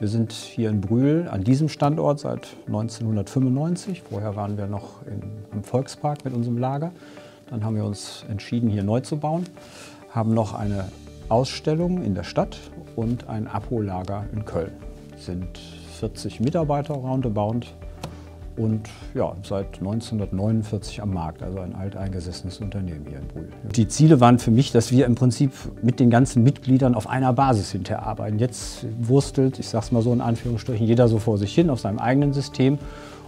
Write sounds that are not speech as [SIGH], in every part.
Wir sind hier in Brühl an diesem Standort seit 1995. Vorher waren wir noch in, am Volkspark mit unserem Lager. Dann haben wir uns entschieden, hier neu zu bauen, haben noch eine Ausstellung in der Stadt und ein Abhollager in Köln. Sind 40 Mitarbeiter roundabout und ja, seit 1949 am Markt, also ein alteingesessenes Unternehmen hier in Brühl. Die Ziele waren für mich, dass wir im Prinzip mit den ganzen Mitgliedern auf einer Basis hinterher arbeiten. Jetzt wurstelt, ich sage es mal so in Anführungsstrichen, jeder so vor sich hin auf seinem eigenen System.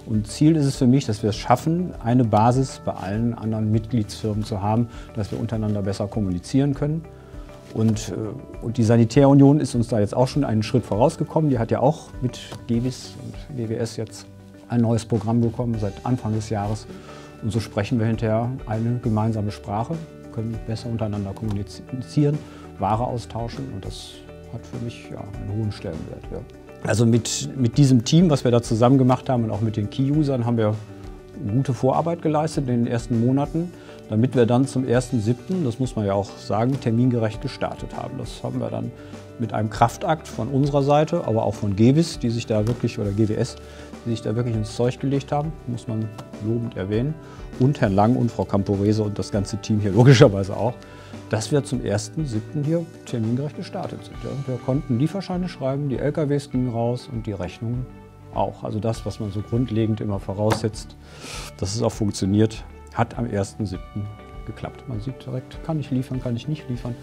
Und Ziel ist es für mich, dass wir es schaffen, eine Basis bei allen anderen Mitgliedsfirmen zu haben, dass wir untereinander besser kommunizieren können. Und, äh, und die Sanitärunion ist uns da jetzt auch schon einen Schritt vorausgekommen. Die hat ja auch mit GWIS und WWS jetzt ein neues Programm bekommen seit Anfang des Jahres. Und so sprechen wir hinterher eine gemeinsame Sprache, können besser untereinander kommunizieren, Ware austauschen und das hat für mich ja, einen hohen Stellenwert. Ja. Also mit, mit diesem Team, was wir da zusammen gemacht haben und auch mit den Key-Usern haben wir gute Vorarbeit geleistet in den ersten Monaten, damit wir dann zum 1.7., das muss man ja auch sagen, termingerecht gestartet haben. Das haben wir dann mit einem Kraftakt von unserer Seite, aber auch von GWIS, die sich da wirklich, oder GWS, die sich da wirklich ins Zeug gelegt haben, muss man lobend erwähnen. Und Herrn Lang und Frau Camporese und das ganze Team hier [LAUGHS] logischerweise auch, dass wir zum 1.7. hier termingerecht gestartet sind. Wir konnten Lieferscheine schreiben, die LKWs gingen raus und die Rechnungen auch. Also das, was man so grundlegend immer voraussetzt, dass es auch funktioniert, hat am 1.7. geklappt. Man sieht direkt, kann ich liefern, kann ich nicht liefern.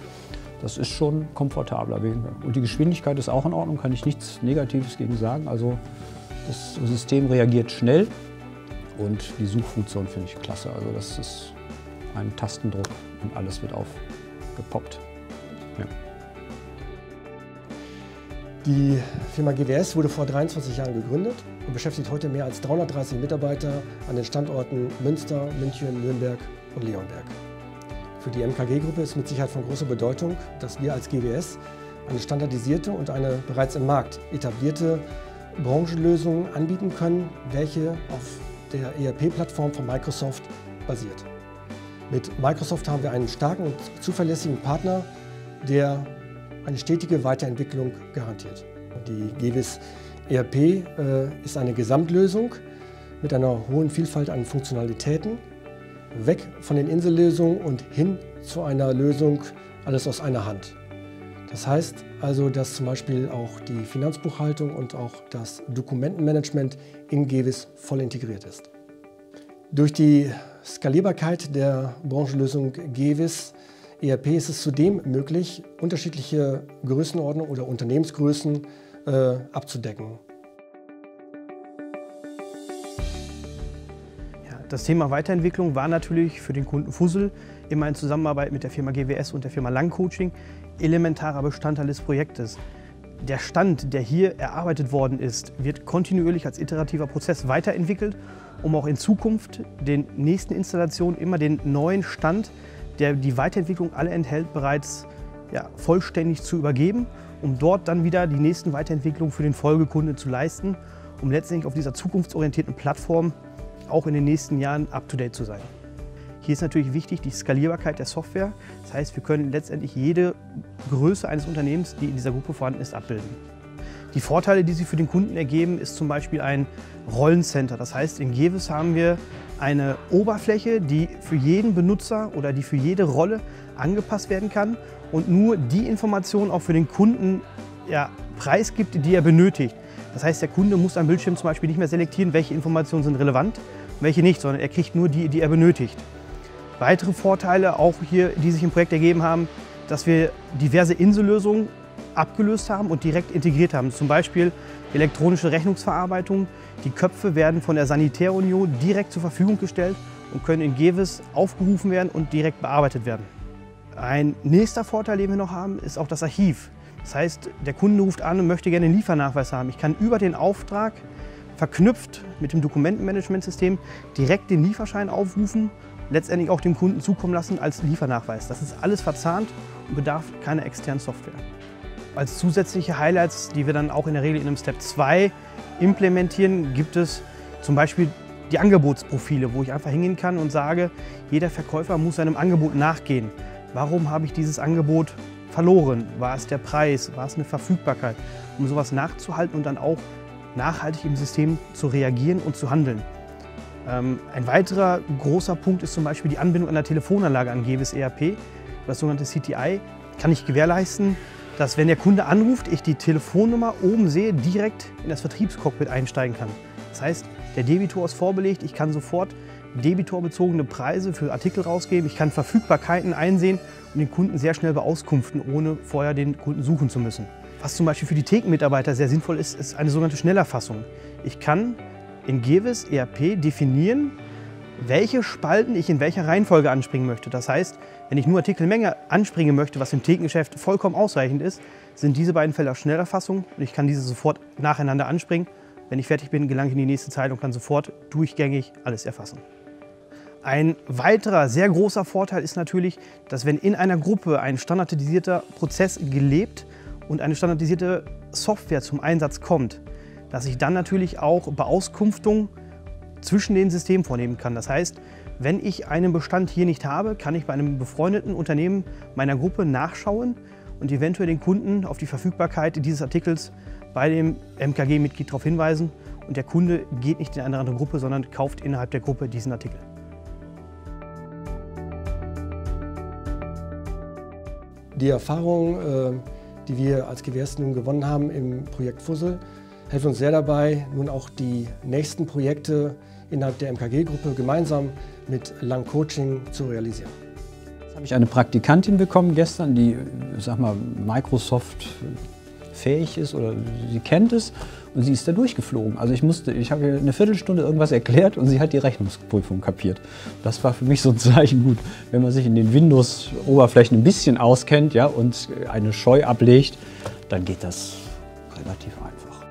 Das ist schon komfortabler. Und die Geschwindigkeit ist auch in Ordnung, kann ich nichts Negatives gegen sagen. Also das System reagiert schnell und die Suchfunktion finde ich klasse. Also das ist ein Tastendruck und alles wird aufgepoppt. Ja. Die Firma GWS wurde vor 23 Jahren gegründet und beschäftigt heute mehr als 330 Mitarbeiter an den Standorten Münster, München, Nürnberg und Leonberg. Für die MKG-Gruppe ist mit Sicherheit von großer Bedeutung, dass wir als GWS eine standardisierte und eine bereits im Markt etablierte Branchenlösung anbieten können, welche auf der ERP-Plattform von Microsoft basiert. Mit Microsoft haben wir einen starken und zuverlässigen Partner, der eine stetige Weiterentwicklung garantiert. Die GWIS ERP äh, ist eine Gesamtlösung mit einer hohen Vielfalt an Funktionalitäten weg von den Insellösungen und hin zu einer Lösung alles aus einer Hand. Das heißt also, dass zum Beispiel auch die Finanzbuchhaltung und auch das Dokumentenmanagement in GEWIS voll integriert ist. Durch die Skalierbarkeit der Branchenlösung GEWIS ERP ist es zudem möglich, unterschiedliche Größenordnungen oder Unternehmensgrößen äh, abzudecken. Das Thema Weiterentwicklung war natürlich für den Kunden Fussel immer in Zusammenarbeit mit der Firma GWS und der Firma Lang Coaching elementarer Bestandteil des Projektes. Der Stand, der hier erarbeitet worden ist, wird kontinuierlich als iterativer Prozess weiterentwickelt, um auch in Zukunft den nächsten Installationen immer den neuen Stand, der die Weiterentwicklung alle enthält, bereits ja, vollständig zu übergeben, um dort dann wieder die nächsten Weiterentwicklungen für den Folgekunden zu leisten, um letztendlich auf dieser zukunftsorientierten Plattform auch in den nächsten Jahren up-to-date zu sein. Hier ist natürlich wichtig die Skalierbarkeit der Software. Das heißt, wir können letztendlich jede Größe eines Unternehmens, die in dieser Gruppe vorhanden ist, abbilden. Die Vorteile, die sie für den Kunden ergeben, ist zum Beispiel ein Rollencenter. Das heißt, in Gevis haben wir eine Oberfläche, die für jeden Benutzer oder die für jede Rolle angepasst werden kann und nur die Informationen auch für den Kunden ja, preisgibt, die er benötigt. Das heißt, der Kunde muss am Bildschirm zum Beispiel nicht mehr selektieren, welche Informationen sind relevant und welche nicht, sondern er kriegt nur die, die er benötigt. Weitere Vorteile auch hier, die sich im Projekt ergeben haben, dass wir diverse Insellösungen abgelöst haben und direkt integriert haben. Zum Beispiel elektronische Rechnungsverarbeitung. Die Köpfe werden von der Sanitärunion direkt zur Verfügung gestellt und können in GEWIS aufgerufen werden und direkt bearbeitet werden. Ein nächster Vorteil, den wir noch haben, ist auch das Archiv. Das heißt, der Kunde ruft an und möchte gerne einen Liefernachweis haben. Ich kann über den Auftrag verknüpft mit dem Dokumentenmanagementsystem direkt den Lieferschein aufrufen, letztendlich auch dem Kunden zukommen lassen als Liefernachweis. Das ist alles verzahnt und bedarf keiner externen Software. Als zusätzliche Highlights, die wir dann auch in der Regel in einem Step 2 implementieren, gibt es zum Beispiel die Angebotsprofile, wo ich einfach hingehen kann und sage, jeder Verkäufer muss seinem Angebot nachgehen. Warum habe ich dieses Angebot verloren? War es der Preis? War es eine Verfügbarkeit? Um sowas nachzuhalten und dann auch nachhaltig im System zu reagieren und zu handeln. Ähm, ein weiterer großer Punkt ist zum Beispiel die Anbindung einer Telefonanlage an GWS ERP, das sogenannte CTI. Kann ich gewährleisten, dass wenn der Kunde anruft, ich die Telefonnummer oben sehe, direkt in das Vertriebscockpit einsteigen kann. Das heißt, der Debitor ist vorbelegt, ich kann sofort debitorbezogene Preise für Artikel rausgeben, ich kann Verfügbarkeiten einsehen und den Kunden sehr schnell beauskunften, ohne vorher den Kunden suchen zu müssen. Was zum Beispiel für die Thekenmitarbeiter sehr sinnvoll ist, ist eine sogenannte Schnellerfassung. Ich kann in GWIS ERP definieren, welche Spalten ich in welcher Reihenfolge anspringen möchte. Das heißt, wenn ich nur Artikelmenge anspringen möchte, was im Thekengeschäft vollkommen ausreichend ist, sind diese beiden Felder Schnellerfassung und ich kann diese sofort nacheinander anspringen. Wenn ich fertig bin, gelange ich in die nächste Zeile und kann sofort durchgängig alles erfassen. Ein weiterer sehr großer Vorteil ist natürlich, dass wenn in einer Gruppe ein standardisierter Prozess gelebt und eine standardisierte Software zum Einsatz kommt, dass ich dann natürlich auch Beauskunftung zwischen den Systemen vornehmen kann. Das heißt, wenn ich einen Bestand hier nicht habe, kann ich bei einem befreundeten Unternehmen meiner Gruppe nachschauen und eventuell den Kunden auf die Verfügbarkeit dieses Artikels bei dem MKG-Mitglied darauf hinweisen. Und der Kunde geht nicht in eine andere Gruppe, sondern kauft innerhalb der Gruppe diesen Artikel. Die Erfahrung, äh, die wir als nun gewonnen haben im Projekt Fussel, helfen uns sehr dabei, nun auch die nächsten Projekte innerhalb der MKG-Gruppe gemeinsam mit Lang Coaching zu realisieren. Jetzt habe ich eine Praktikantin bekommen gestern, die, sag mal, Microsoft fähig ist oder sie kennt es und sie ist da durchgeflogen. Also ich musste, ich habe ihr eine Viertelstunde irgendwas erklärt und sie hat die Rechnungsprüfung kapiert. Das war für mich so ein Zeichen gut, wenn man sich in den Windows-Oberflächen ein bisschen auskennt ja, und eine Scheu ablegt, dann geht das relativ einfach.